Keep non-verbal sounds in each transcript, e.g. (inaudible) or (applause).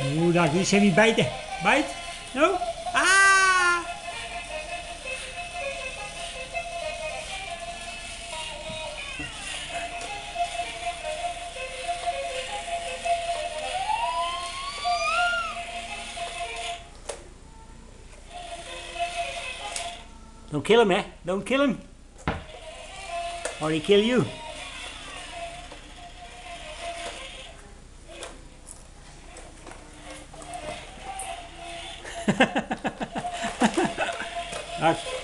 Oh, daar wil Sammy bijten. Bijt. No. Ah! Don't kill him, eh? Don't kill him. Or he kill you. (laughs) Daar.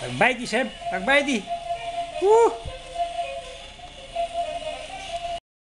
Pak bijt die Sam,